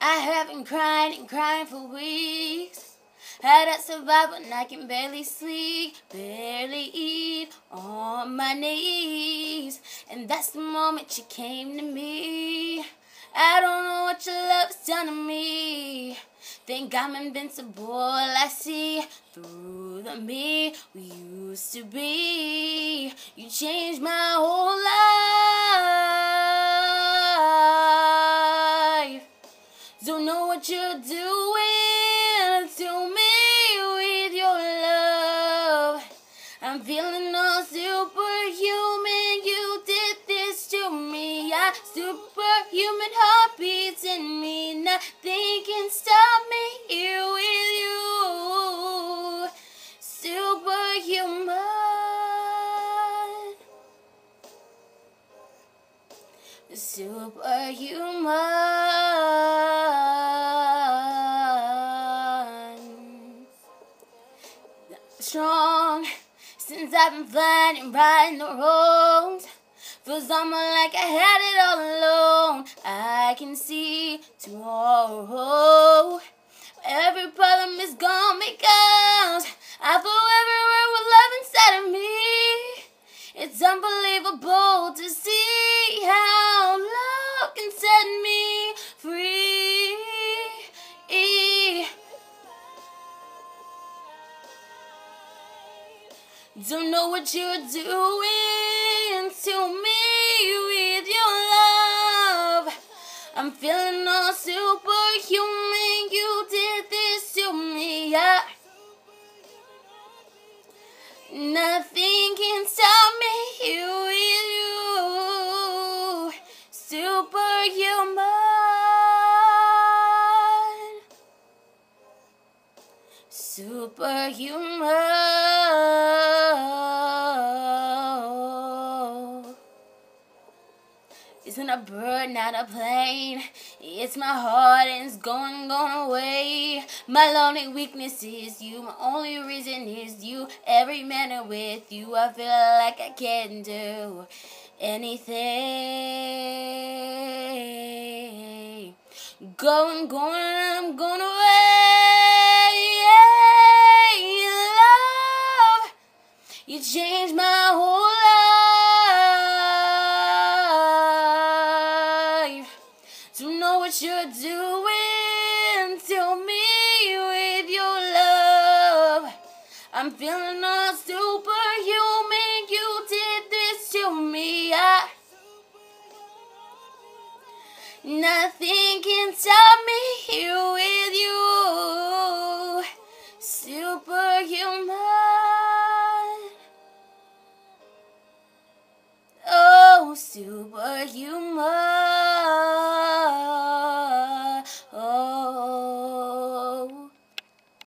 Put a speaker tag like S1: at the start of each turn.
S1: I have been crying and crying for weeks. How to survive when I can barely sleep, barely eat on my knees. And that's the moment you came to me. I don't know what your love's done to me. Think I'm invincible, I see through the me we used to be. You changed my whole life. What you're doing to me with your love. I'm feeling all superhuman. You did this to me. I superhuman heartbeats in me. Nothing can stop me here with you. Superhuman. Superhuman. Strong since I've been flying and righting the wrongs. Feels almost like I had it all alone. I can see tomorrow. Every problem is gone because I forever with Don't know what you're doing to me with your love. I'm feeling all superhuman. You did this to me. Yeah. Nothing can stop me here with you. Superhuman. Superhuman. Isn't a bird, not a plane. It's my heart and it's going, going away. My lonely weakness is you. My only reason is you. Every minute with you, I feel like I can do anything. Going, going, I'm going away. You're doing to me with your love. I'm feeling all superhuman. You did this to me. I, nothing can stop me here with you. Superhuman. Oh, superhuman.